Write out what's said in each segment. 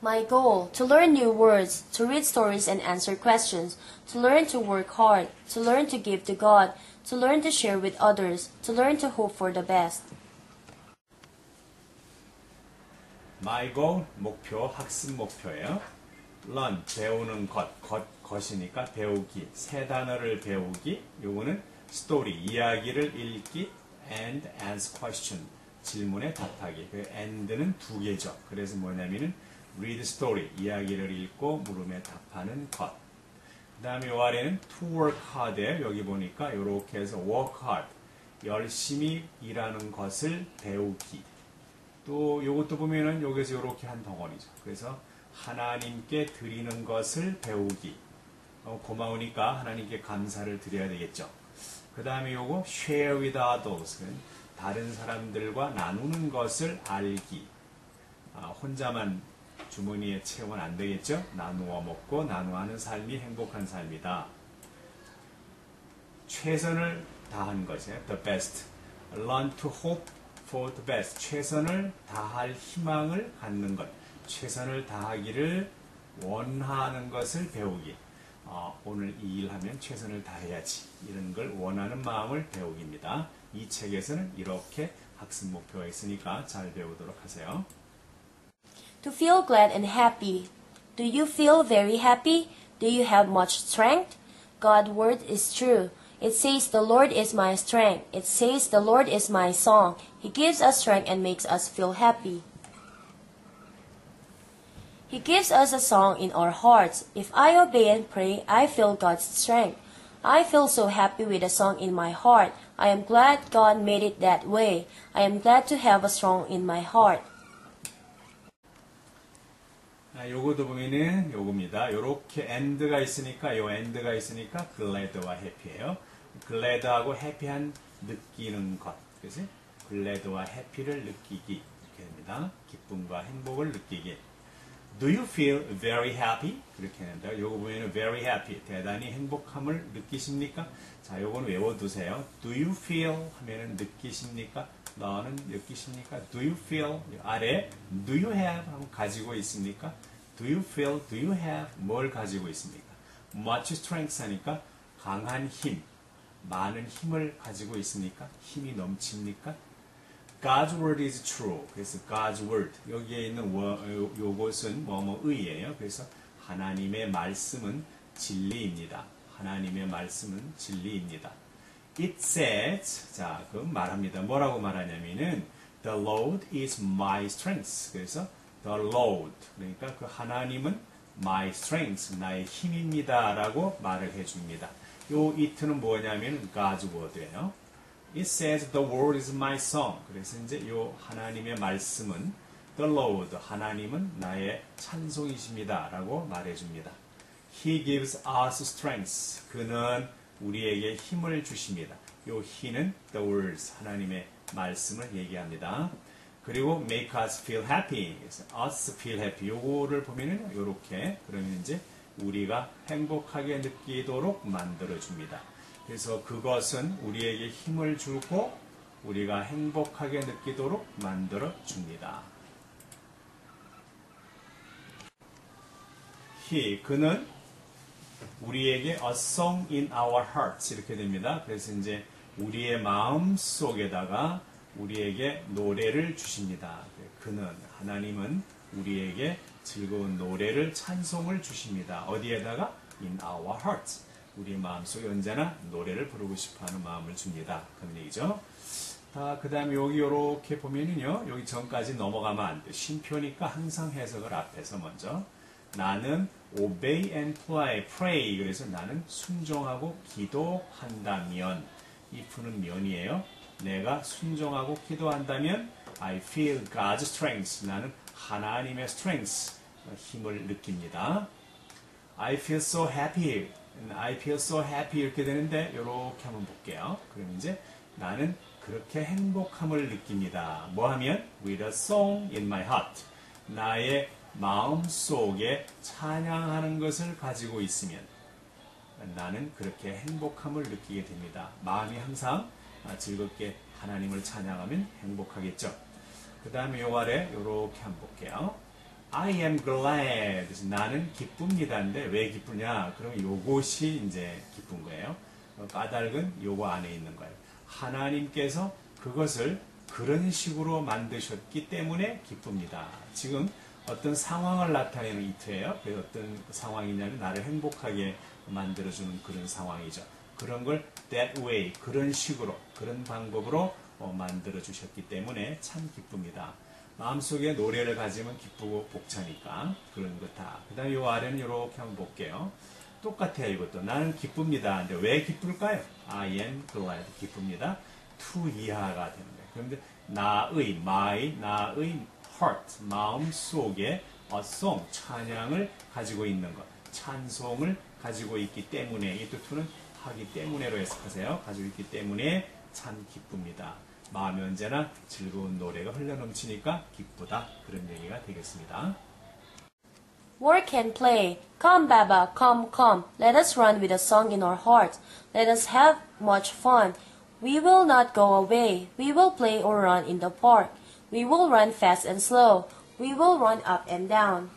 My goal to learn new words, to read stories and answer questions, to learn to work hard, to learn to give to God, to learn to share with others, to learn to hope for the best. My goal 목표 학습 목표예요. learn 배우는 것, 것 것이니까 배우기 세 단어를 배우기 요거는 story 이야기를 읽기 and answer question 질문에 답하기 그 and는 두 개죠. 그래서 뭐냐면은 read story 이야기를 읽고 물음에 답하는 것. 그 다음에 요 아래는 to work hard에 여기 보니까 이렇게 해서 work hard 열심히 일하는 것을 배우기 또 요것도 보면은 여기서 이렇게 한 덩어리죠. 그래서 하나님께 드리는 것을 배우기. 어, 고마우니까 하나님께 감사를 드려야 되겠죠. 그 다음에 요거 share with others는 다른 사람들과 나누는 것을 알기. 아, 혼자만 주머니에 채우면 안 되겠죠. 나누어 먹고 나누어 하는 삶이 행복한 삶이다. 최선을 다한 것이에요. The best. Learn to hope for the best. 최선을 다할 희망을 갖는 것. 최선을 다하기를 원하는 것을 배우기. 어, 오늘 이 일하면 최선을 다해야지. 이런 걸 원하는 마음을 배우기입니다. 이 책에서는 이렇게 학습 목표가 있으니까 잘 배우도록 하세요. To feel glad and happy. Do you feel very happy? Do you have much strength? God's word is true. It says the Lord is my strength. It says the Lord is my song. He gives us strength and makes us feel happy. He gives us a song in our hearts. If I obey and pray, I feel God's strength. I feel so happy with a song in my heart. I am glad God made it that way. I am glad to have a song in my heart. 아, 요거도 보면은 요겁니다. 요렇게 and가 있으니까 요 and가 있으니까 glad와 happy예요. glad하고 happy한 느끼는 것. 그래서 glad와 happy를 느끼기 이렇게 됩니다. 기쁨과 행복을 느끼기. Do you feel very happy? 이렇게 합니다. 요거 보면은 very happy 대단히 행복함을 느끼십니까? 자, 요거는 외워두세요. Do you feel 하면은 느끼십니까? 너는 느끼십니까? Do you feel 아래 Do you have 하면 가지고 있습니까? Do you feel? Do you have 뭘 가지고 있습니까? Much strength 하니까 강한 힘, 많은 힘을 가지고 있습니까? 힘이 넘칩니까? God's word is true. 그래서 God's word 여기에 있는 워, 요, 요것은 뭐뭐의예요. 그래서 하나님의 말씀은 진리입니다. 하나님의 말씀은 진리입니다. It says 자, 그 말합니다. 뭐라고 말하냐면은 The Lord is my strength. 그래서 The Lord 그러니까 그 하나님은 my strength 나의 힘입니다라고 말을 해줍니다. 요 it는 뭐냐면 God's word예요. It says the word is my song. 그래서 이제 요 하나님의 말씀은 the Lord 하나님은 나의 찬송이십니다라고 말해줍니다. He gives us strength. 그는 우리에게 힘을 주십니다. 요 he는 the words 하나님의 말씀을 얘기합니다. 그리고 make us feel happy. us feel happy. 요거를 보면은 요렇게 그러면 이제 우리가 행복하게 느끼도록 만들어 줍니다. 그래서 그것은 우리에게 힘을 주고 우리가 행복하게 느끼도록 만들어 줍니다. He, 그는 우리에게 a song in our hearts 이렇게 됩니다. 그래서 이제 우리의 마음 속에다가 우리에게 노래를 주십니다. 그는 하나님은 우리에게 즐거운 노래를 찬송을 주십니다. 어디에다가 in our hearts 우리 마음속에 언제나 노래를 부르고 싶어하는 마음을 줍니다. 그런 얘기죠. 아, 그 다음에 여기 이렇게 보면은요, 여기 전까지 넘어가면 안 돼. 쉼표니까 항상 해석을 앞에서 먼저. 나는 obey and pray, pray. 그래서 나는 순종하고 기도한다면, if는 면이에요. 내가 순종하고 기도한다면, I feel God's strength. 나는 하나님의 strength, 힘을 느낍니다. I feel so happy. I feel so happy 이렇게 되는데 이렇게 한번 볼게요. 그럼 이제 나는 그렇게 행복함을 느낍니다. 뭐 하면 with a song in my heart 나의 마음 속에 찬양하는 것을 가지고 있으면 나는 그렇게 행복함을 느끼게 됩니다. 마음이 항상 즐겁게 하나님을 찬양하면 행복하겠죠. 그 다음에 요 아래 이렇게 한번 볼게요. I am glad. 나는 기쁩니다인데 왜 기쁘냐? 그럼 요것이 이제 기쁜 거예요. 어, 까닭은 요거 안에 있는 거예요. 하나님께서 그것을 그런 식으로 만드셨기 때문에 기쁩니다. 지금 어떤 상황을 나타내는 이트예요. 그 어떤 상황이냐면 나를 행복하게 만들어주는 그런 상황이죠. 그런 걸 that way, 그런 식으로, 그런 방법으로 어, 만들어 주셨기 때문에 참 기쁩니다. 마음속에 노래를 가지면 기쁘고 복차니까 그런 것 다. 그 다음에 이 아래는 이렇게 한번 볼게요. 똑같아요 이것도. 나는 기쁩니다. 근데 왜 기쁠까요? I am glad. 기쁩니다. to 이하가 되는 거예요. 그런데 나의, my, 나의 heart, 마음 속에 a song, 찬양을 가지고 있는 것. 찬송을 가지고 있기 때문에 이 투투는 하기 때문에로 해석하세요. 가지고 있기 때문에 참 기쁩니다. 마음이 언제나 즐거운 노래가 흘러넘치니까 기쁘다. 그런 얘기가 되겠습니다. Work and play. Come, Baba, come, come. Let us run with a song in our hearts. Let us have much fun. We will not go away. We will play or run in the park. We will run fast and slow. We will run up and down.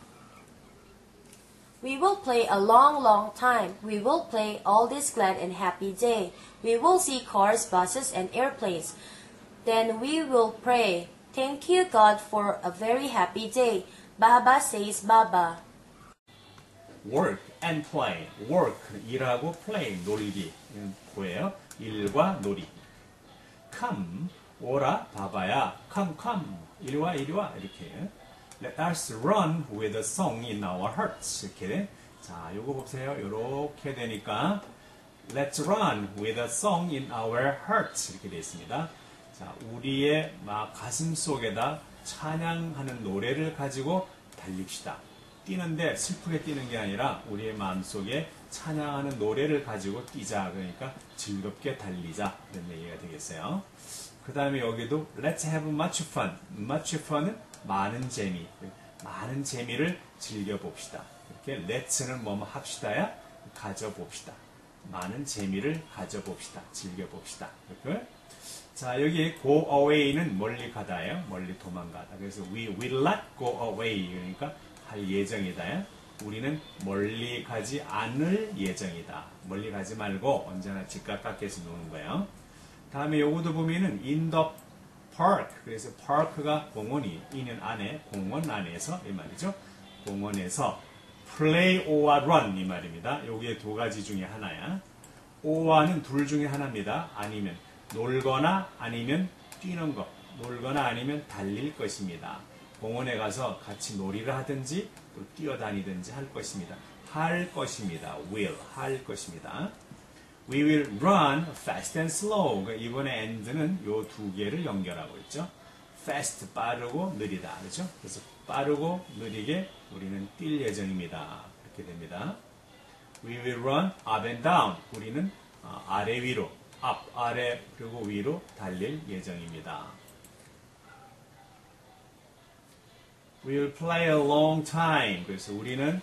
We will play a long, long time. We will play all this glad and happy day. We will see cars, buses, and airplanes. Then we will pray. Thank you, God, for a very happy day. Baba says Baba. work and play. work 일하고 play 놀기 이건 고예요. 일과 놀이. come 오라 바바야 come come 이리와 이리와 이렇게 let us run with a song in our hearts 이렇게 자 요거 보세요. 요렇게 되니까 let's run with a song in our hearts 이렇게 되어 있습니다. 자 우리의 막 가슴 속에다 찬양하는 노래를 가지고 달립시다. 뛰는데 슬프게 뛰는 게 아니라 우리의 마음속에 찬양하는 노래를 가지고 뛰자. 그러니까 즐겁게 달리자. 그런 얘기가 되겠어요. 그 다음에 여기도 Let's have much fun. much fun은 많은 재미. 많은 재미를 즐겨봅시다. 이렇게 let's는 뭐뭐 합시다야 가져봅시다. 많은 재미를 가져봅시다. 즐겨봅시다. 이렇게. 자, 여기 go away는 멀리 가다예요. 멀리 도망가다. 그래서 we will not go away. 그러니까 할 예정이다. 우리는 멀리 가지 않을 예정이다. 멀리 가지 말고 언제나 집가깝게서 노는 거예요. 다음에 요거도 보면은 in the park. 그래서 park가 공원이 있는 안에 공원 안에서 이 말이죠. 공원에서 play or run 이 말입니다. 여기에 두 가지 중에 하나야. or는 둘 중에 하나입니다. 아니면 놀거나 아니면 뛰는 것. 놀거나 아니면 달릴 것입니다. 공원에 가서 같이 놀이를 하든지 또 뛰어다니든지 할 것입니다. 할 것입니다. will 할 것입니다. We will run fast and slow. 그러니까 이번에 and는 요 두 개를 연결하고 있죠. fast 빠르고 느리다. 그렇죠? 그래서 빠르고 느리게 우리는 뛸 예정입니다. 이렇게 됩니다. We will run up and down. 우리는 어, 아래 위로, up 아래 그리고 위로 달릴 예정입니다. We will play a long time. 그래서 우리는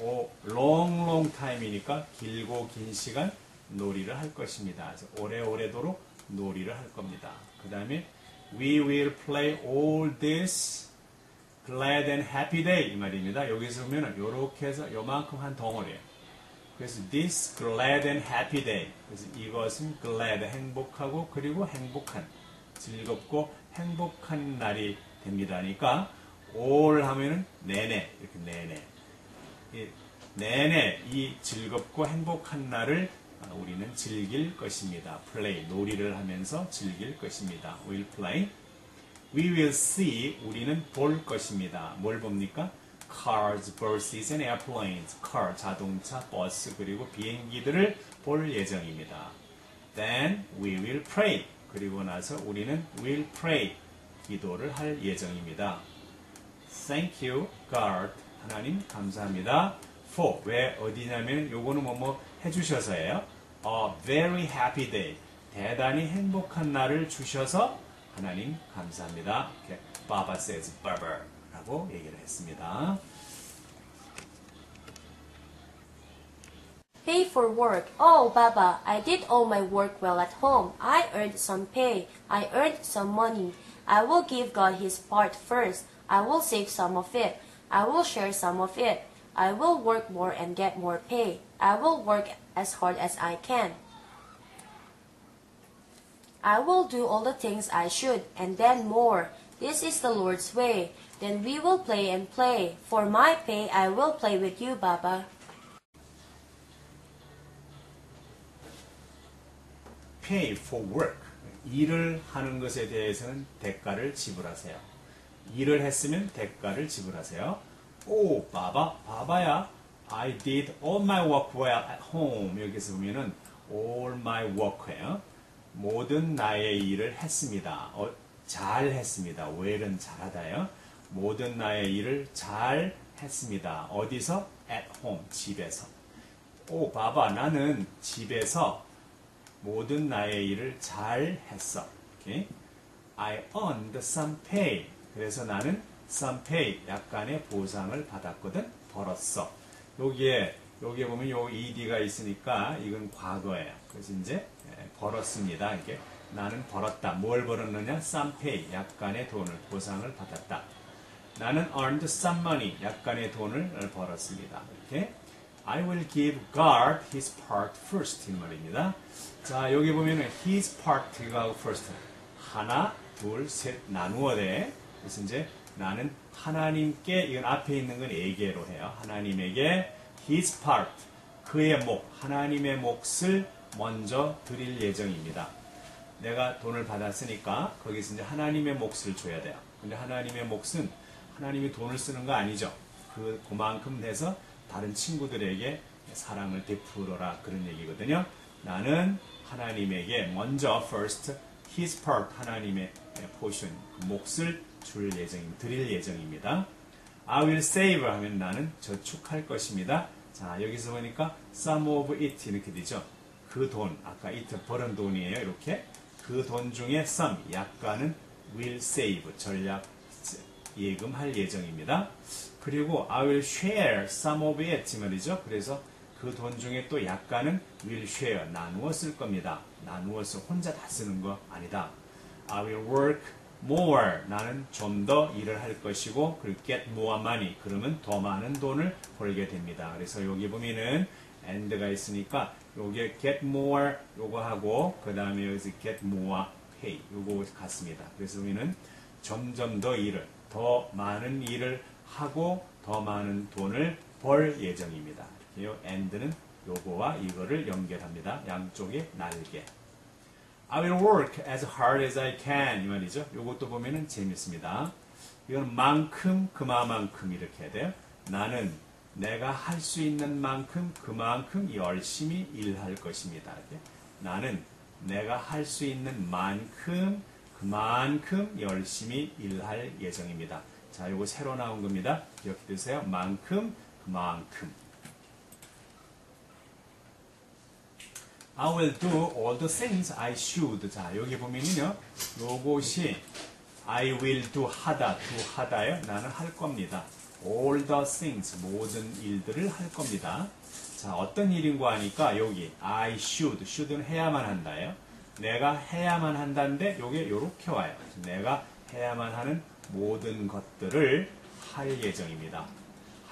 오, long long time이니까 길고 긴 시간 놀이를 할 것입니다. 오래오래도록 놀이를 할 겁니다. 그 다음에 We will play all this glad and happy day 이 말입니다. 여기서 보면 이렇게 해서 요만큼 한 덩어리예요. 그래서 this glad and happy day. 그래서 이것은 glad 행복하고 그리고 행복한 즐겁고 행복한 날이 됩니다. 그러니까 all 하면은 내내 이렇게 내내 이 내내 이 즐겁고 행복한 날을 우리는 즐길 것입니다. play 놀이를 하면서 즐길 것입니다. We'll play. We will see 우리는 볼 것입니다. 뭘 봅니까? Cars, buses, and airplanes. car 자동차, 버스 그리고 비행기들을 볼 예정입니다. Then we will pray. 그리고 나서 우리는 will pray 기도를 할 예정입니다. Thank you, God. 하나님 감사합니다. For 왜 어디냐면 요거는 뭐뭐 해주셔서예요. A very happy day. 대단히 행복한 날을 주셔서 하나님 감사합니다. 이렇게 Baba says Barber라고 얘기를 했습니다. Pay for work. Oh, Baba, I did all my work well at home. I earned some pay. I earned some money. I will give God his part first. I will save some of it. I will share some of it. I will work more and get more pay. I will work as hard as I can. I will do all the things I should, and then more. This is the Lord's way. Then we will play and play. For my pay, I will play with you, Baba. pay for work. 일을 하는 것에 대해서는 대가를 지불하세요. 일을 했으면 대가를 지불하세요. 오, 바바, 바바야. I did all my work well at home. 여기서 보면은 all my work예요. 모든 나의 일을 했습니다. 어, 잘 했습니다. well은 잘하다요. 모든 나의 일을 잘 했습니다. 어디서? at home, 집에서. 오, 바바, 나는 집에서 모든 나의 일을 잘 했어. 오케이? I earned some pay. 그래서 나는 some pay, 약간의 보상을 받았거든. 벌었어. 여기에 여기에 보면 요 ed가 있으니까 이건 과거예요. 그래서 이제 예, 벌었습니다. 이게 나는 벌었다. 뭘 벌었느냐? pay, 약간의 돈을 보상을 받았다. 나는 earned some money, 약간의 돈을 벌었습니다. 이렇게 I will give God his part first 이 말입니다. 자 여기 보면은 his part가 first 하나 둘 셋 나누어 돼. 그래서 이제 나는 하나님께 이건 앞에 있는 건 에게로 해요. 하나님에게 his part 그의 목 하나님의 몫을 먼저 드릴 예정입니다. 내가 돈을 받았으니까 거기서 이제 하나님의 몫을 줘야 돼요. 근데 하나님의 몫은 하나님이 돈을 쓰는 거 아니죠. 그 그만큼 돼서 다른 친구들에게 사랑을 베풀어라 그런 얘기거든요. 나는 하나님에게 먼저 first his part 하나님의 포션 그 몫을 줄 예정 드릴 예정입니다. I will save 하면 나는 저축할 것입니다. 자 여기서 보니까 some of it 이렇게 되죠. 그 돈 아까 it 벌은 돈이에요. 이렇게 그 돈 중에 some 약간은 will save 전략 예금할 예정입니다. 그리고 I will share some of it 말이죠. 그래서 그 돈 중에 또 약간은 will share 나누어 쓸 겁니다. 나누어서 혼자 다 쓰는 거 아니다. I will work more 나는 좀 더 일을 할 것이고 그리고 get more money 그러면 더 많은 돈을 벌게 됩니다. 그래서 여기 보면은 and가 있으니까 요게 get more 요거 하고 그 다음에 여기서 get more pay 요거 같습니다. 그래서 우리는 점점 더 일을 더 많은 일을 하고 더 많은 돈을 벌 예정입니다. 이렇게요. and는 요거와 이거를 연결합니다. 양쪽의 날개. I will work as hard as I can 이 말이죠. 요것도 보면은 재밌습니다. 이건 만큼 그만큼 이렇게 해야 돼요. 나는 내가 할 수 있는 만큼 그만큼 열심히 일할 것입니다. 나는 내가 할 수 있는 만큼 그만큼 열심히 일할 예정입니다. 자, 요거 새로 나온 겁니다. 기억해 두세요. 만큼 그만큼. I will do all the things I should. 자, 여기 보면은요. 요것이 I will do 하다, do 하다요. 나는 할 겁니다. all the things, 모든 일들을 할 겁니다. 자, 어떤 일인가 하니까 여기 I should, should는 해야만 한다요. 내가 해야만 한다는데 요게 요렇게 와요. 내가 해야만 하는 모든 것들을 할 예정입니다.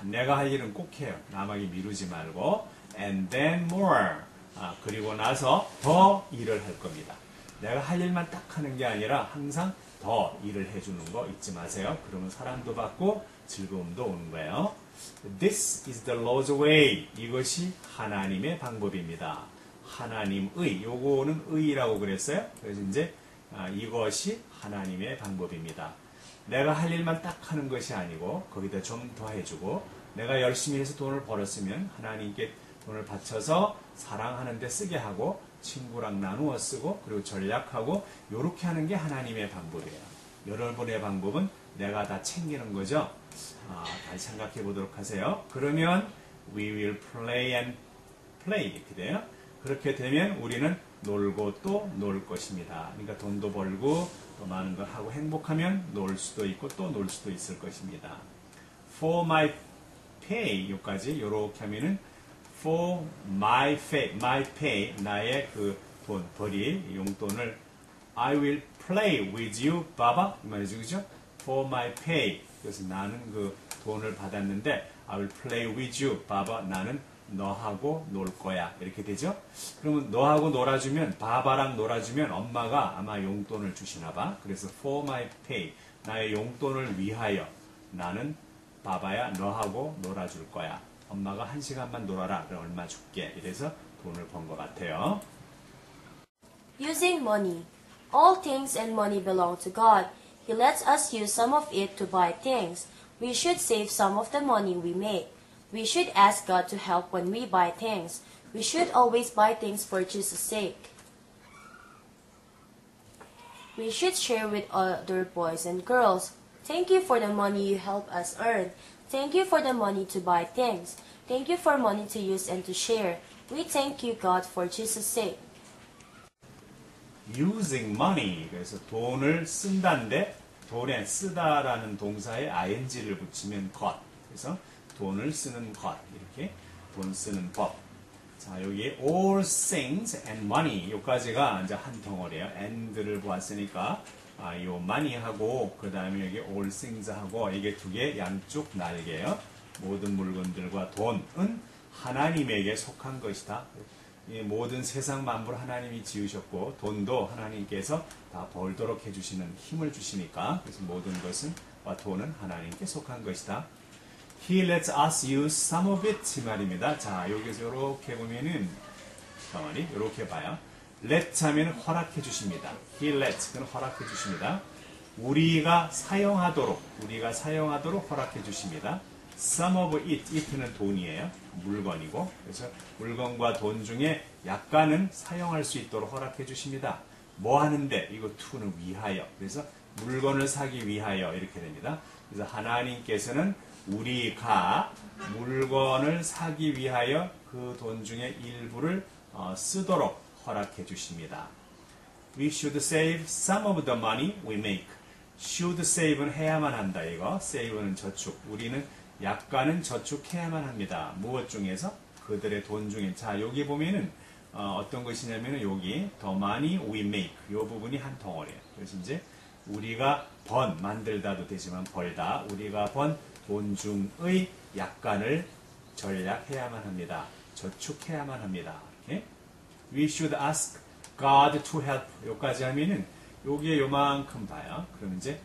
내가 할 일은 꼭 해요. 남에게 미루지 말고 and then more. 아, 그리고 나서 더 일을 할 겁니다. 내가 할 일만 딱 하는 게 아니라 항상 더 일을 해주는 거 잊지 마세요. 그러면 사랑도 받고 즐거움도 오는 거예요. This is the Lord's way. 이것이 하나님의 방법입니다. 하나님의, 요거는 의라고 그랬어요. 그래서 이제 아, 이것이 하나님의 방법입니다. 내가 할 일만 딱 하는 것이 아니고 거기다 좀 더 해주고 내가 열심히 해서 돈을 벌었으면 하나님께 돈을 바쳐서 사랑하는데 쓰게 하고 친구랑 나누어 쓰고 그리고 전략하고 이렇게 하는 게 하나님의 방법이에요. 여러분의 방법은 내가 다 챙기는 거죠. 아, 다시 생각해 보도록 하세요. 그러면 we will play and play 이렇게 돼요. 그렇게 되면 우리는 놀고 또 놀 것입니다. 그러니까 돈도 벌고 또 많은 걸 하고 행복하면 놀 수도 있고 또 놀 수도 있을 것입니다. For my pay 여기까지 이렇게 하면은 for my pay, my pay 나의 그 돈, 벌이 용돈을 I will play with you, 바바 이 말이죠, 그죠? For my pay 그래서 나는 그 돈을 받았는데 I will play with you. 바바 나는 너하고 놀 거야. 이렇게 되죠? 그러면 너하고 놀아주면 바바랑 놀아주면 엄마가 아마 용돈을 주시나 봐. 그래서 for my pay 나의 용돈을 위하여 나는 바바야 너하고 놀아줄 거야. 엄마가 한 시간만 놀아라. 그럼 얼마 줄게. 이래서 돈을 번 것 같아요. Using money. All things and money belong to God. He lets us use some of it to buy things. We should save some of the money we make. We should ask God to help when we buy things. We should always buy things for Jesus' sake. We should share with other boys and girls. Thank you for the money you help us earn. Thank you for the money to buy things. Thank you for money to use and to share. We thank you, God, for Jesus' sake. using money 그래서 돈을 쓴다인데 돈에 쓰다라는 동사에 ing를 붙이면 것 그래서 돈을 쓰는 것 이렇게 돈 쓰는 법. 자 여기 all things and money 요까지가 이제 한 덩어리예요. and를 보았으니까 아, 요 money하고 그 다음에 여기 all things하고 이게 두 개 양쪽 날개예요. 모든 물건들과 돈은 하나님에게 속한 것이다. 이 모든 세상 만물 하나님이 지으셨고 돈도 하나님께서 다 벌도록 해주시는 힘을 주시니까 그래서 모든 것은 와 돈은 하나님께 속한 것이다. He lets us use some of it 이 말입니다. 자 여기서 이렇게 보면은 덩어리 이렇게 봐요. let 하면 허락해 주십니다. He lets 그는 허락해 주십니다. 우리가 사용하도록 우리가 사용하도록 허락해 주십니다. Some of it, it는 돈이에요. 물건이고 그래서 물건과 돈 중에 약간은 사용할 수 있도록 허락해 주십니다. 뭐 하는데 이거 to는 위하여 그래서 물건을 사기 위하여 이렇게 됩니다. 그래서 하나님께서는 우리가 물건을 사기 위하여 그 돈 중에 일부를 어, 쓰도록 허락해 주십니다. We should save some of the money we make. should save는 해야만 한다 이거. save는 저축. 우리는 약간은 저축해야만 합니다. 무엇 중에서? 그들의 돈 중에. 자 여기 보면은 어, 떤 것이냐면은 여기 the money we make 이 부분이 한 덩어리예요. 그래서 이제 우리가 번 만들다도 되지만 벌다 우리가 번 돈 중의 약간을 전략해야만 합니다. 저축해야만 합니다. 이렇게. We should ask God to help. 여기까지 하면은 여기에 요만큼 봐요. 그럼 이제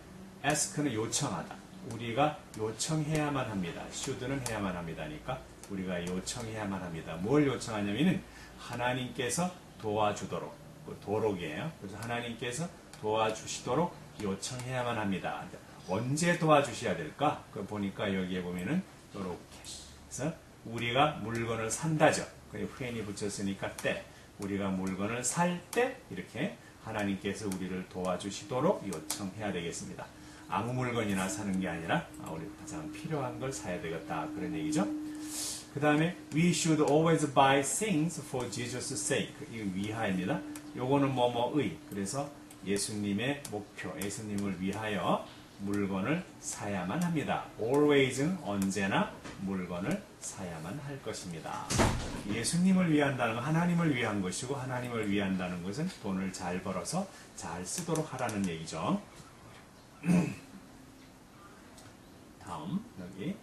ask는 요청하다. 우리가 요청해야만 합니다. should는 해야만 합니다니까 우리가 요청해야만 합니다. 뭘 요청하냐면은 하나님께서 도와주도록 그 도록이에요. 그래서 하나님께서 도와주시도록 요청해야만 합니다. 언제 도와주셔야 될까? 그 보니까 여기에 보면은 이렇게 그래서 우리가 물건을 산다죠. 그 후엔이 붙였으니까 때 우리가 물건을 살 때 이렇게 하나님께서 우리를 도와주시도록 요청해야 되겠습니다. 아무 물건이나 사는 게 아니라 우리 가장 필요한 걸 사야 되겠다 그런 얘기죠. 그 다음에 we should always buy things for Jesus' sake 이 위하입니다. 요거는 뭐뭐의 그래서 예수님의 목표 예수님을 위하여 물건을 사야만 합니다. always는 언제나 물건을 사야만 할 것입니다. 예수님을 위한다는 건 하나님을 위한 것이고 하나님을 위한다는 것은 돈을 잘 벌어서 잘 쓰도록 하라는 얘기죠. 다음 여기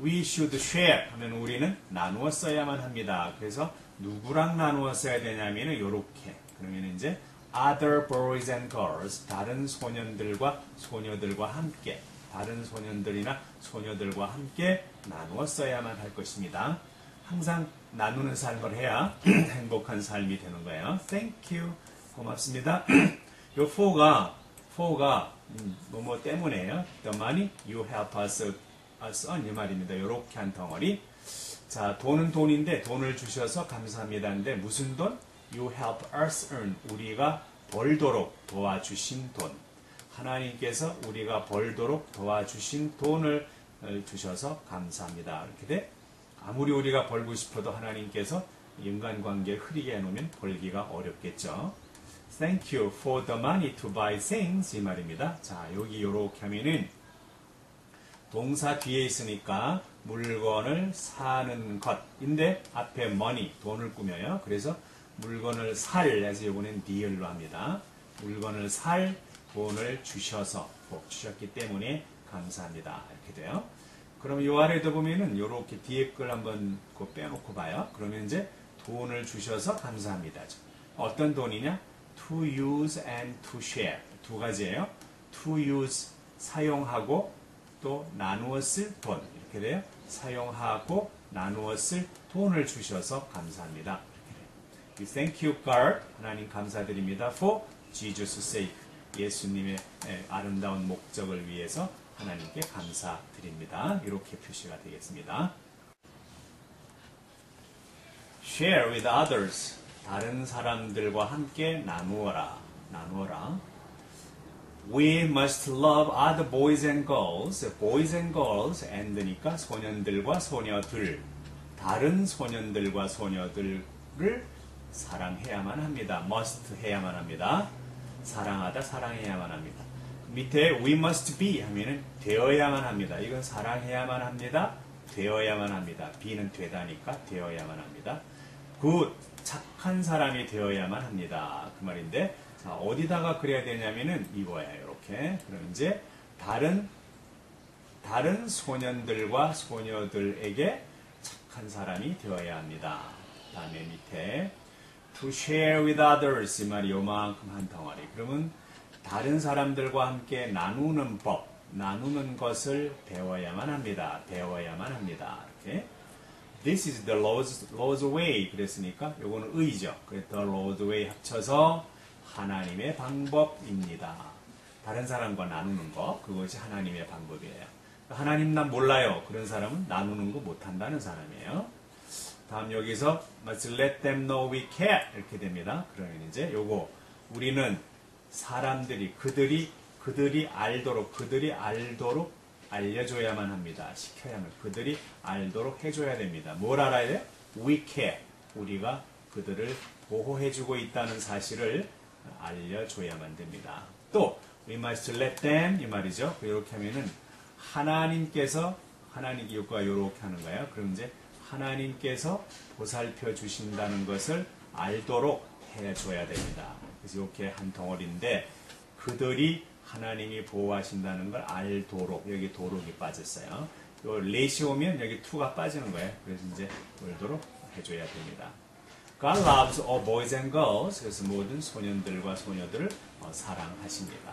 we should share 하면 우리는 나누어 써야만 합니다. 그래서 누구랑 나누어 써야 되냐면은 이렇게 그러면 이제 other boys and girls 다른 소년들과 소녀들과 함께 다른 소년들이나 소녀들과 함께 나누어 써야만 할 것입니다. 항상 나누는 삶을 해야 행복한 삶이 되는 거예요. Thank you. 고맙습니다. 요 for가 for가 뭐뭐 때문에요. The money you help us, us on 이 말입니다. 이렇게 한 덩어리. 자, 돈은 돈인데 돈을 주셔서 감사합니다인데 무슨 돈? You help us earn. 우리가 벌도록 도와주신 돈. 하나님께서 우리가 벌도록 도와주신 돈을 주셔서 감사합니다. 이렇게 돼. 아무리 우리가 벌고 싶어도 하나님께서 인간관계를 흐리게 해놓으면 벌기가 어렵겠죠. Thank you for the money to buy things 이 말입니다. 자 여기 요렇게 하면은 동사 뒤에 있으니까 물건을 사는 것인데 앞에 money 돈을 꾸며요. 그래서 물건을 살 해서 요거는 deal로 합니다. 물건을 살 돈을 주셔서 복 주셨기 때문에 감사합니다. 이렇게 돼요. 그럼 요 아래도 보면은 요렇게 뒤에 걸 한번 그 빼놓고 봐요. 그러면 이제 돈을 주셔서 감사합니다. 어떤 돈이냐? to use and to share. 두 가지예요. to use 사용하고 또 나누어 쓸 돈. 이렇게 돼요. 사용하고 나누어 쓸 돈을 주셔서 감사합니다. We thank you, God. 하나님 감사드립니다. For Jesus' sake. 예수님의 에, 아름다운 목적을 위해서 하나님께 감사드립니다. 이렇게 표시가 되겠습니다. Share with others. 다른 사람들과 함께 나누어라. 나누어라. We must love other boys and girls. Boys and girls and니까 소년들과 소녀들. 다른 소년들과 소녀들을 사랑해야만 합니다. must 해야만 합니다. 사랑하다 사랑해야만 합니다. 밑에 we must be 하면은 되어야만 합니다. 이건 사랑해야만 합니다. 되어야만 합니다. be는 되다니까 되어야만 합니다. good 착한 사람이 되어야만 합니다. 그 말인데 자, 어디다가 그래야 되냐면은 이거예요. 이렇게 그럼 이제 다른 다른 소년들과 소녀들에게 착한 사람이 되어야 합니다. 다음에 밑에 to share with others 이 말이 요만큼 한 덩어리. 그러면 다른 사람들과 함께 나누는 법, 나누는 것을 배워야만 합니다. 배워야만 합니다. 이렇게. This is the Lord's, Lord's way. 그랬으니까 요거는 의죠. 그래서 the Lord's way 합쳐서 하나님의 방법입니다. 다른 사람과 나누는 것, 그것이 하나님의 방법이에요. 하나님 난 몰라요. 그런 사람은 나누는 거 못한다는 사람이에요. 다음 여기서 must let them know we care 이렇게 됩니다. 그러면 이제 요거 우리는 사람들이 그들이 그들이 알도록 그들이 알도록 알려줘야만 합니다. 시켜야만 그들이 알도록 해줘야 됩니다. 뭘 알아야 돼? We care 우리가 그들을 보호해주고 있다는 사실을 알려줘야만 됩니다. 또 we must let them 이 말이죠. 이렇게 하면은 하나님께서 하나님 이것과 이렇게 하는 거예요. 그럼 이제 하나님께서 보살펴 주신다는 것을 알도록 해줘야 됩니다. 그래서 이렇게 한 덩어리인데 그들이 하나님이 보호하신다는 걸 알도록 여기 도록이 빠졌어요. 요 레시 오면 여기 투가 빠지는 거예요. 그래서 이제 알도록 해줘야 됩니다. God loves all boys and girls. 그래서 모든 소년들과 소녀들을 어, 사랑하십니다.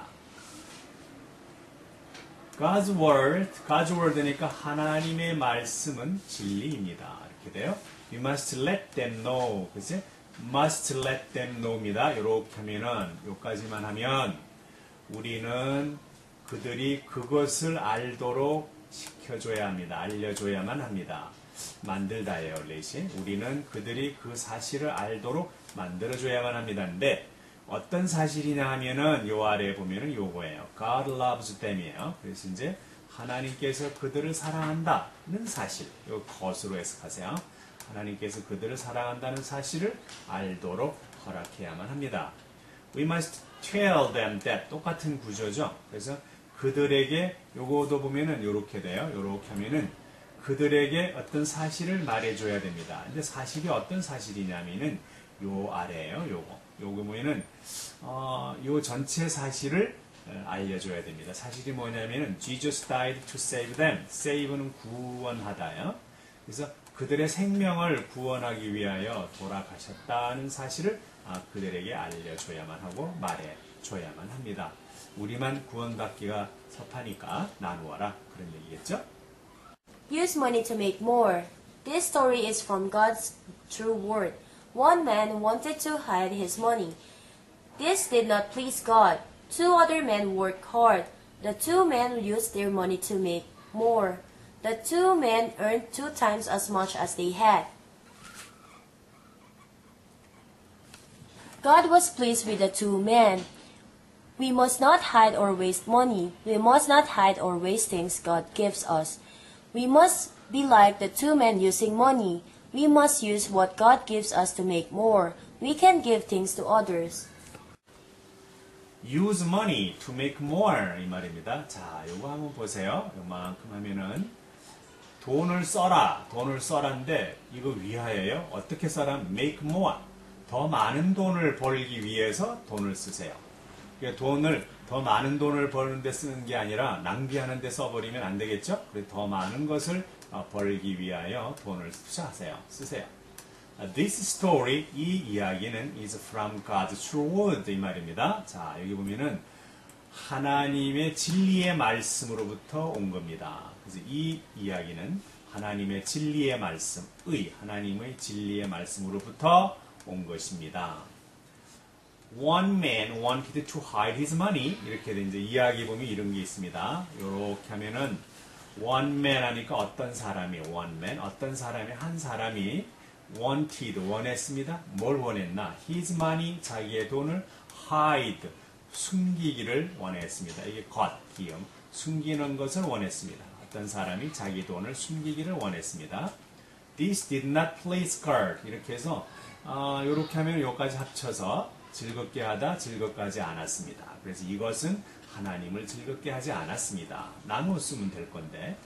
God's word, God's word니까 하나님의 말씀은 진리입니다. 이렇게 돼요. We must let them know. 그치? must let them know입니다. 이렇게 하면은, 요까지만 하면, 우리는 그들이 그것을 알도록 시켜줘야 합니다. 알려줘야만 합니다. 만들다예요, 레시. 우리는 그들이 그 사실을 알도록 만들어줘야만 합니다. 근데, 어떤 사실이냐 하면은 요 아래에 보면은 요거예요. God loves them이에요. 그래서 이제 하나님께서 그들을 사랑한다는 사실. 요 것으로 해석하세요. 하나님께서 그들을 사랑한다는 사실을 알도록 허락해야만 합니다. We must tell them that 똑같은 구조죠. 그래서 그들에게 요거도 보면은 요렇게 돼요. 요렇게 하면은 그들에게 어떤 사실을 말해줘야 됩니다. 근데 사실이 어떤 사실이냐면은 요 아래에요. 요거. 요거 보면은 어, 요 전체 사실을 알려줘야 됩니다. 사실이 뭐냐면은 Jesus died to save them. save는 구원하다요. 그래서 그들의 생명을 구원하기 위하여 돌아가셨다는 사실을 아, 그들에게 알려줘야만 하고 말해줘야만 합니다. 우리만 구원받기가 섭하니까 나누어라 그런 얘기겠죠? Use money to make more. This story is from God's true word. One man wanted to hide his money. This did not please God. Two other men worked hard. The two men used their money to make more. The two men earned two times as much as they had. God was pleased with the two men. We must not hide or waste money. We must not hide or waste things God gives us. We must be like the two men using money. We must use what God gives us to make more. We can give things to others. use money to make more 이 말입니다. 자, 요거 한번 보세요. 요만큼 하면은 돈을 써라, 돈을 써라인데 이거 위하여요. 어떻게 써라? make more. 더 많은 돈을 벌기 위해서 돈을 쓰세요. 그러니까 돈을 더 많은 돈을 버는 데 쓰는 게 아니라 낭비하는 데 써버리면 안 되겠죠? 그래서 더 많은 것을 어, 벌기 위하여 돈을 투자하세요. 쓰세요. Uh, This story, 이 이야기는 is from God's true word 이 말입니다. 자, 여기 보면은 하나님의 진리의 말씀으로부터 온 겁니다. 그래서 이 이야기는 하나님의 진리의 말씀 의 하나님의 진리의 말씀으로부터 온 것입니다. One man wanted to hide his money. 이렇게 된 이제 이야기 보면 이런 게 있습니다. 이렇게 하면은 one man 하니까 어떤 사람이 one man 어떤 사람이 한 사람이 wanted 원했습니다. 뭘 원했나? His money 자기의 돈을 hide 숨기기를 원했습니다. 이게 것 기음 숨기는 것을 원했습니다. 어떤 사람이 자기 돈을 숨기기를 원했습니다. This did not please God. 이렇게 해서 어, 이렇게 하면 요까지 합쳐서 즐겁게 하다 즐겁게 않았습니다. 그래서 이것은 하나님을 즐겁게 하지 않았습니다. 나누어 쓰면 될 건데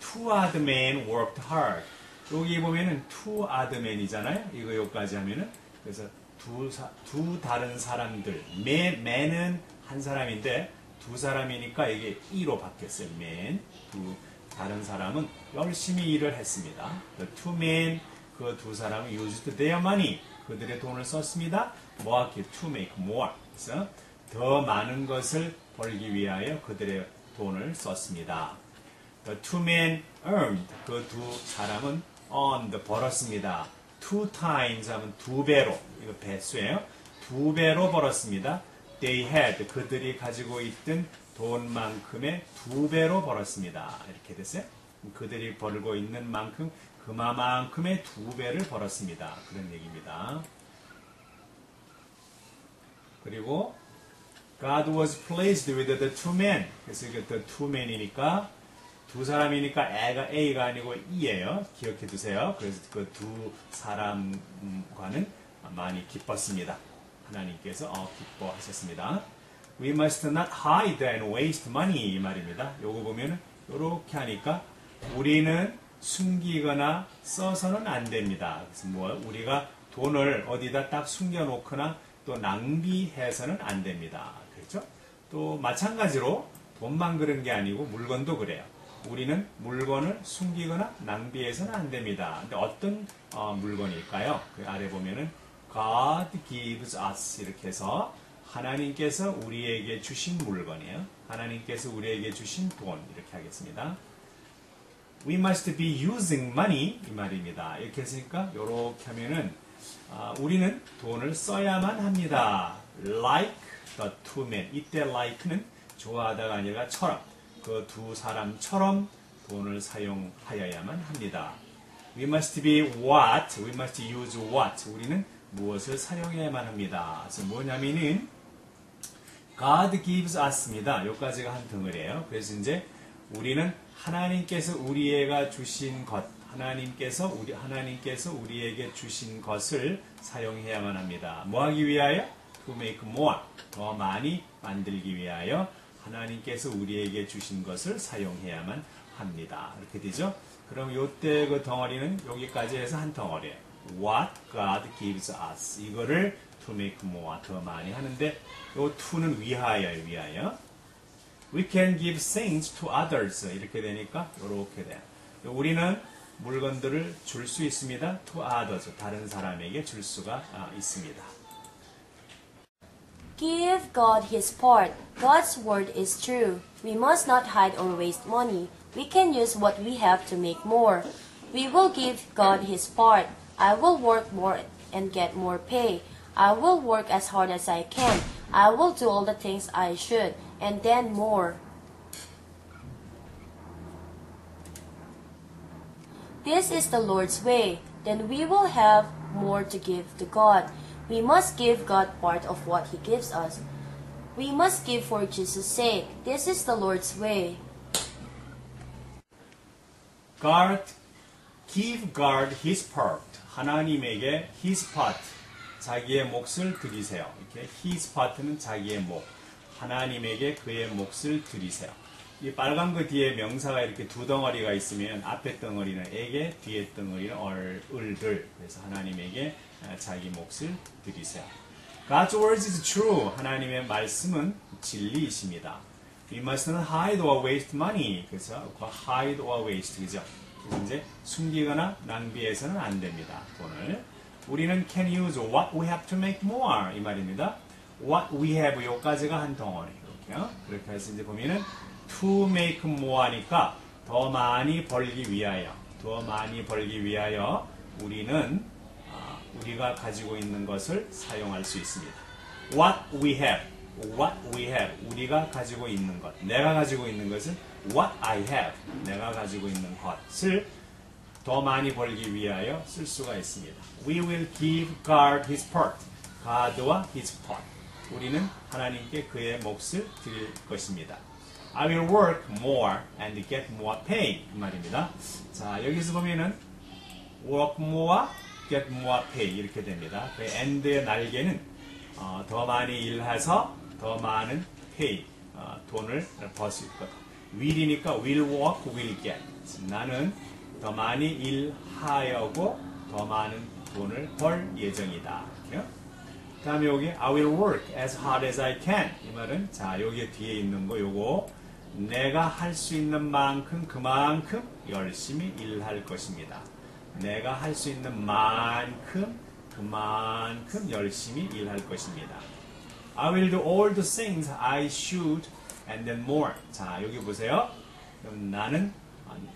Two other men worked hard. 여기 보면은 two other men이잖아요. 이거 요까지 하면은 그래서 두, 사, 두 다른 사람들 man, man은 한 사람인데 두 사람이니까 이게 이로 바뀌었어요. man 두 다른 사람은 열심히 일을 했습니다. The two men 그 두 사람은 used their money 그들의 돈을 썼습니다. 뭐하기 to make more 더 많은 것을 벌기 위하여 그들의 돈을 썼습니다. The two men earned 그 두 사람은 earned 벌었습니다. Two times 하면 두 배로 이거 배수예요. 두 배로 벌었습니다. They had 그들이 가지고 있던 돈만큼의 두 배로 벌었습니다. 이렇게 됐어요. 그들이 벌고 있는 만큼 그만큼의 두 배를 벌었습니다. 그런 얘기입니다. 그리고 God was pleased with the two men. 그래서 이게 the two men이니까 두 사람이니까 A가, A가 아니고 E예요. 기억해 두세요. 그래서 그 두 사람과는 많이 기뻤습니다. 하나님께서 어, 기뻐하셨습니다. We must not hide and waste money 이 말입니다. 요거 보면은 요렇게 하니까 우리는 숨기거나 써서는 안 됩니다. 그래서 뭐 우리가 돈을 어디다 딱 숨겨놓거나 또 낭비해서는 안 됩니다. 그렇죠? 또 마찬가지로 돈만 그런 게 아니고 물건도 그래요. 우리는 물건을 숨기거나 낭비해서는 안 됩니다. 근데 어떤 어, 물건일까요? 그 아래 보면은 God gives us 이렇게 해서 하나님께서 우리에게 주신 물건이에요. 하나님께서 우리에게 주신 돈 이렇게 하겠습니다. We must be using money 이 말입니다. 이렇게 했으니까 이렇게 하면은 아, 우리는 돈을 써야만 합니다. Like the two men. 이때 like는 좋아하다가 아니라 처럼 그 두 사람처럼 돈을 사용하여야만 합니다. We must be what? We must use what? 우리는 무엇을 사용해야만 합니다. 그래서 뭐냐면은 God gives us입니다. 여기까지가 한 덩어리예요. 그래서 이제 우리는 하나님께서 우리에게 주신 것, 하나님께서 우리 하나님께서 우리에게 주신 것을 사용해야만 합니다. 뭐 하기 위하여? To make more. 더 많이 만들기 위하여 하나님께서 우리에게 주신 것을 사용해야만 합니다. 이렇게 되죠? 그럼 요때 그 덩어리는 여기까지 해서 한 덩어리예요. What God gives us. 이거를 to make more. 더 많이 하는데 요 to는 위하여요, 위하여. We can give things to others. 이렇게 되니까 이렇게 돼요. 우리는 물건들을 줄 수 있습니다. to others. 다른 사람에게 줄 수가 아, 있습니다. Give God his part. God's word is true. We must not hide or waste money. We can use what we have to make more. We will give God his part. I will work more and get more pay. I will work as hard as I can. I will do all the things I should, and then more. This is the Lord's way. Then we will have more to give to God. We must give God part of what He gives us. We must give for Jesus' sake. This is the Lord's way. God, give God his part. 하나님에게 his part. 자기의 몫을 드리세요. 이렇게 his part는 자기의 몫. 하나님에게 그의 몫을 드리세요. 이 빨간 그 뒤에 명사가 이렇게 두 덩어리가 있으면 앞에 덩어리는 에게, 뒤에 덩어리는 얼, 을들. 그래서 하나님에게 자기 몫을 드리세요. God's word is true. 하나님의 말씀은 진리이십니다. We must not hide or waste money. 그래서 hide or waste 그죠? 그래서 이제 숨기거나 낭비해서는 안 됩니다. 돈을. 우리는 can use what we have to make more 이 말입니다. What we have 요까지가 한 덩어리 이렇게요. 그렇게 해서 이제 보면은 to make more 하니까 더 많이 벌기 위하여 더 많이 벌기 위하여 우리는 아, 우리가 가지고 있는 것을 사용할 수 있습니다. What we have, what we have, 우리가 가지고 있는 것, 내가 가지고 있는 것은 what I have, 내가 가지고 있는 것을 더 많이 벌기 위하여 쓸 수가 있습니다. We will give God His part, God와 His part. 우리는 하나님께 그의 몫을 드릴 것입니다. I will work more and get more pay 그 말입니다. 자 여기서 보면은 work more, get more pay 이렇게 됩니다. 그 and의 날개는 어, 더 많이 일해서 더 많은 pay 어, 돈을 벌 수 있거든. will이니까 will work, will get. 나는 더 많이 일하여고 더 많은 돈을 벌 예정이다. 이렇게요. 다음에 여기 I will work as hard as I can 이 말은 자 여기 뒤에 있는 거 요거 내가 할 수 있는 만큼 그만큼 열심히 일할 것입니다. 내가 할 수 있는 만큼 그만큼 열심히 일할 것입니다. I will do all the things I should and then more. 자, 여기 보세요. 나는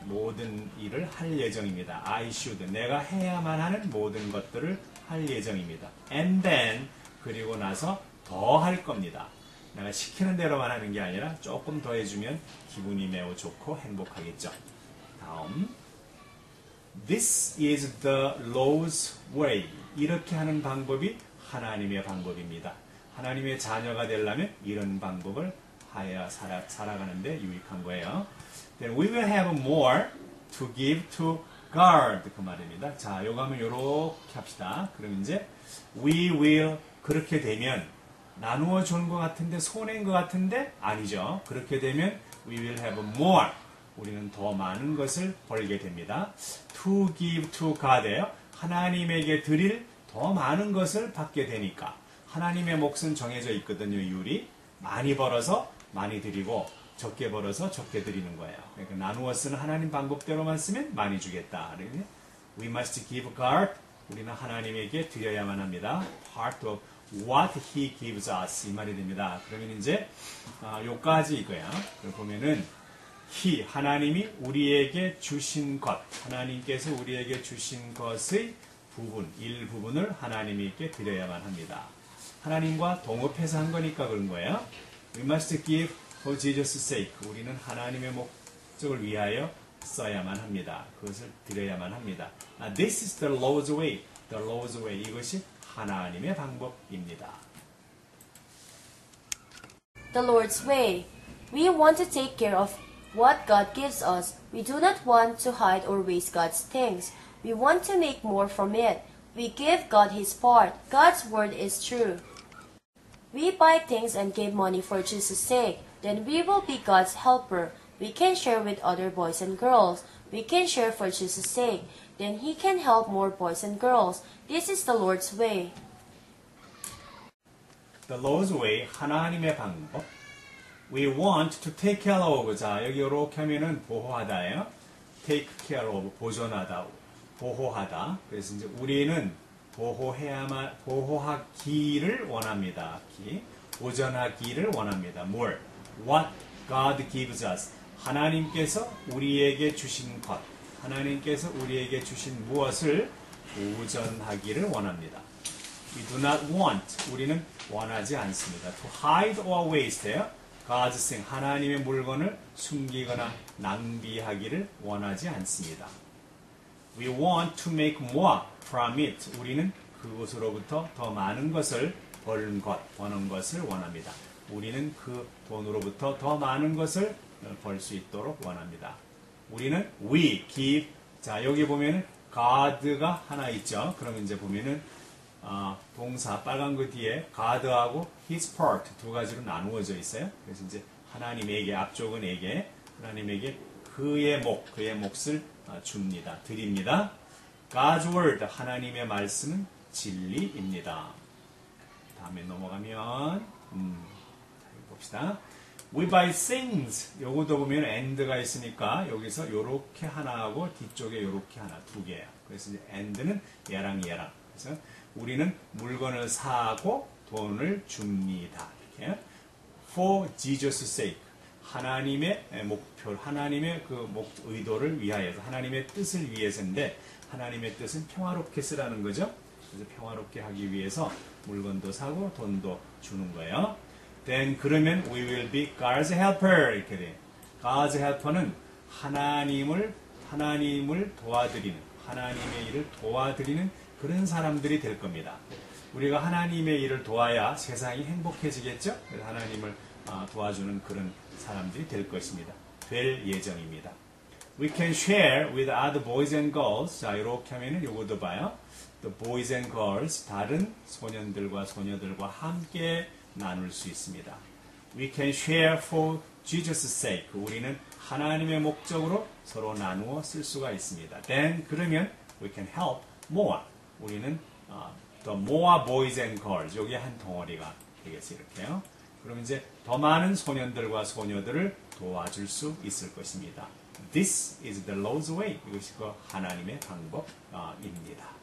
모든 일을 할 예정입니다. I should. 내가 해야만 하는 모든 것들을 할 예정입니다. And then 그리고 나서 더 할 겁니다. 내가 시키는 대로만 하는 게 아니라 조금 더 해주면 기분이 매우 좋고 행복하겠죠. 다음. This is the Lord's way. 이렇게 하는 방법이 하나님의 방법입니다. 하나님의 자녀가 되려면 이런 방법을 하여 살아, 살아가는데 유익한 거예요. Then we will have more to give to God. 그 말입니다. 자, 요거 하면 요렇게 합시다. 그럼 이제 we will 그렇게 되면 나누어 준 것 같은데 손해인 것 같은데 아니죠. 그렇게 되면 we will have more. 우리는 더 많은 것을 벌게 됩니다. To give to God예요. 하나님에게 드릴 더 많은 것을 받게 되니까 하나님의 몫은 정해져 있거든요. 율이 많이 벌어서 많이 드리고 적게 벌어서 적게 드리는 거예요. 그러니까 나누어 쓰는 하나님 방법대로만 쓰면 많이 주겠다. We must give God. 우리는 하나님에게 드려야만 합니다. Part of what He gives us 이 말이 됩니다. 그러면 이제 아, 요까지 이거야. 보면은 He 하나님이 우리에게 주신 것, 하나님께서 우리에게 주신 것의 부분, 일부분을 하나님께 드려야만 합니다. 하나님과 동업해서 한 거니까 그런 거예요. We must give for Jesus' sake. 우리는 하나님의 목적을 위하여 써야만 합니다. 그것을 드려야만 합니다. This is the Lord's way. The Lord's way. 이것이 하나님의 방법입니다. The Lord's way. We want to take care of what God gives us. We do not want to hide or waste God's things. We want to make more from it. We give God His part. God's word is true. We buy things and give money for Jesus' sake. Then we will be God's helper. We can share with other boys and girls. We can share for Jesus' sake. Then He can help more boys and girls. This is the Lord's way. The Lord's way, 하나님의 방법. We want to take care of. 자, 여기 이렇게 하면은 보호하다예요. take care of, 보존하다, 보호하다. 그래서 이제 우리는 보호해야만, 보호하기를 원합니다. 기. 보존하기를 원합니다. 뭘? What God gives us. 하나님께서 우리에게 주신 것. 하나님께서 우리에게 주신 무엇을 보존하기를 원합니다. We do not want. 우리는 원하지 않습니다. To hide or waste예요. God's thing. 하나님의 물건을 숨기거나 낭비하기를 원하지 않습니다. We want to make more from it. 우리는 그곳으로부터 더 많은 것을 버는 것, 버는 것을 원합니다. 우리는 그 돈으로부터 더 많은 것을 벌 수 있도록 원합니다. 우리는 we give. 자, 여기 보면은 God가 하나 있죠. 그러면 이제 보면은 어, 동사 빨간 그 뒤에 God하고 His part 두 가지로 나누어져 있어요. 그래서 이제 하나님에게 앞쪽은 에게 하나님에게 그의 목, 그의 몫을 어, 줍니다. 드립니다. God's word 하나님의 말씀은 진리입니다. 다음에 넘어가면 음, 봅시다. We buy things. 요것도 보면 and가 있으니까 여기서 요렇게 하나하고 뒤쪽에 요렇게 하나 두 개야. 그래서 이제 and는 얘랑 얘랑. 그래서 우리는 물건을 사고 돈을 줍니다. 이렇게. For Jesus' sake. 하나님의 목표, 하나님의 그 목, 의도를 위하여서, 하나님의 뜻을 위해서인데, 하나님의 뜻은 평화롭게 쓰라는 거죠. 그래서 평화롭게 하기 위해서 물건도 사고 돈도 주는 거예요. Then 그러면 we will be God's helper 이렇게 돼. God's helper는 하나님을 하나님을 도와드리는 하나님의 일을 도와드리는 그런 사람들이 될 겁니다. 우리가 하나님의 일을 도와야 세상이 행복해지겠죠? 하나님을 아, 도와주는 그런 사람들이 될 것입니다. 될 예정입니다. We can share with other boys and girls. 자, 이렇게 하면은 요것도 봐요. The boys and girls, 다른 소년들과 소녀들과 함께 나눌 수 있습니다. We can share for Jesus' sake. 우리는 하나님의 목적으로 서로 나누어 쓸 수가 있습니다. Then, 그러면 we can help more. 우리는 어, the more boys and girls. 여기 한 덩어리가 되겠어요. 이렇게요. 그럼 이제 더 많은 소년들과 소녀들을 도와줄 수 있을 것입니다. This is the Lord's way. 이것이 그 하나님의 방법입니다.